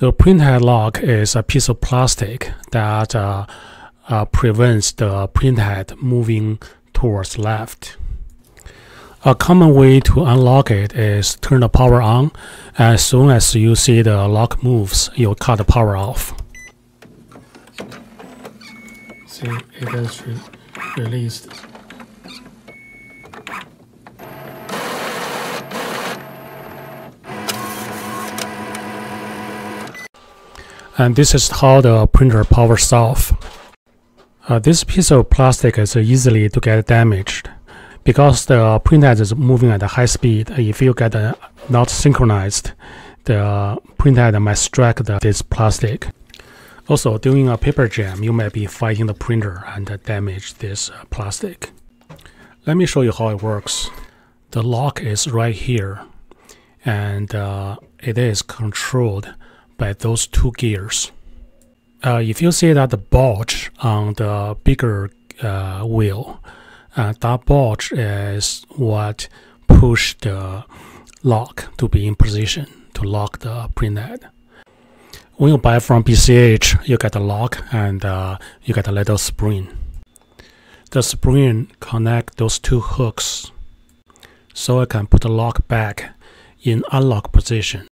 The printhead lock is a piece of plastic that uh, uh, prevents the printhead moving towards left. A common way to unlock it is turn the power on. As soon as you see the lock moves, you cut the power off. See, it is re released. And this is how the printer powers off. Uh, this piece of plastic is easily to get damaged because the printhead is moving at a high speed. If you get uh, not synchronized, the printhead might strike the, this plastic. Also, during a paper jam, you might be fighting the printer and damage this uh, plastic. Let me show you how it works. The lock is right here, and uh, it is controlled by those two gears. Uh, if you see that the bulge on the bigger uh, wheel, uh, that bulge is what push the lock to be in position to lock the printhead. When you buy from BCH, you get a lock and uh, you get a little spring. The spring connect those two hooks so I can put the lock back in unlock position.